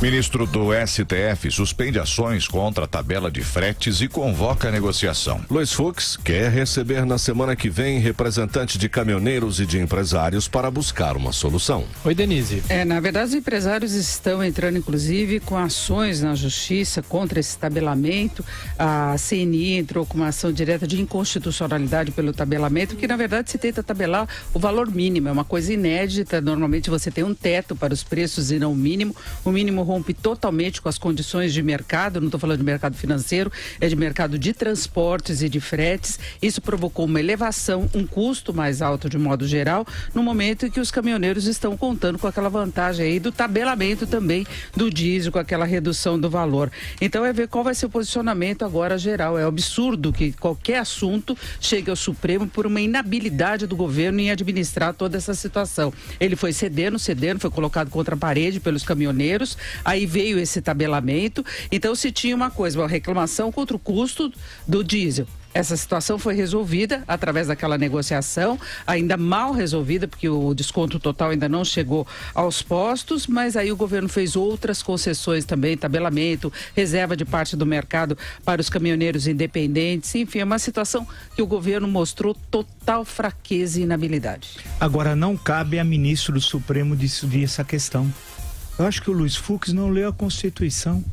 Ministro do STF suspende ações contra a tabela de fretes e convoca a negociação. Luiz Fux quer receber na semana que vem representantes de caminhoneiros e de empresários para buscar uma solução. Oi, Denise. É, na verdade, os empresários estão entrando, inclusive, com ações na justiça contra esse tabelamento. A CNI entrou com uma ação direta de inconstitucionalidade pelo tabelamento, que na verdade se tenta tabelar o valor mínimo. É uma coisa inédita. Normalmente você tem um teto para os preços e não o mínimo. O mínimo rompe totalmente com as condições de mercado, não estou falando de mercado financeiro, é de mercado de transportes e de fretes. Isso provocou uma elevação, um custo mais alto de modo geral, no momento em que os caminhoneiros estão contando com aquela vantagem aí do tabelamento também do diesel, com aquela redução do valor. Então é ver qual vai ser o posicionamento agora geral. É absurdo que qualquer assunto chegue ao Supremo por uma inabilidade do governo em administrar toda essa situação. Ele foi cedendo, cedendo, foi colocado contra a parede pelos caminhoneiros. Aí veio esse tabelamento. Então se tinha uma coisa, uma reclamação contra o custo do diesel. Essa situação foi resolvida através daquela negociação, ainda mal resolvida, porque o desconto total ainda não chegou aos postos, mas aí o governo fez outras concessões também, tabelamento, reserva de parte do mercado para os caminhoneiros independentes, enfim, é uma situação que o governo mostrou total fraqueza e inabilidade. Agora, não cabe a ministro do Supremo decidir essa questão. Eu acho que o Luiz Fux não leu a Constituição.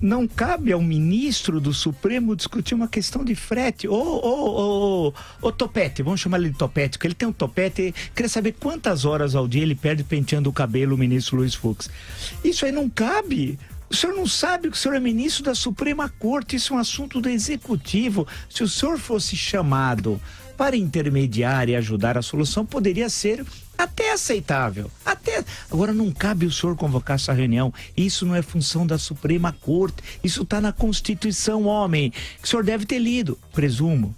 Não cabe ao ministro do Supremo discutir uma questão de frete. Ô, ô, ô, ô, topete, vamos chamar ele de topete, porque ele tem um topete. Queria saber quantas horas ao dia ele perde penteando o cabelo, o ministro Luiz Fux. Isso aí não cabe. O senhor não sabe que o senhor é ministro da Suprema Corte, isso é um assunto do Executivo. Se o senhor fosse chamado para intermediar e ajudar a solução, poderia ser até aceitável. Até. Agora não cabe o senhor convocar essa reunião. Isso não é função da Suprema Corte. Isso está na Constituição, homem. Que o senhor deve ter lido, presumo.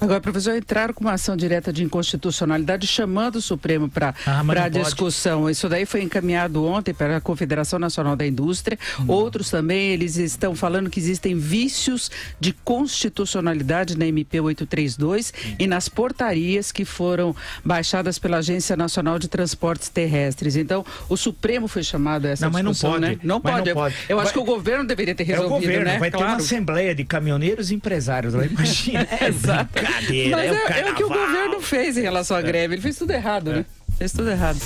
Agora, professor, entraram com uma ação direta de inconstitucionalidade chamando o Supremo para ah, discussão. Isso daí foi encaminhado ontem para a Confederação Nacional da Indústria. Hum. Outros também, eles estão falando que existem vícios de constitucionalidade na MP 832 hum. e nas portarias que foram baixadas pela Agência Nacional de Transportes Terrestres. Então, o Supremo foi chamado a essa não, mas não pode, né? Não pode. Não pode. Eu, eu acho que o governo deveria ter resolvido, é o governo, né? Vai claro. ter uma assembleia de caminhoneiros e empresários lá, imagina. Exato. Brincadeira, Mas é, é, é, o que o governo fez em relação à greve. Ele fez tudo errado, né? Fez tudo errado.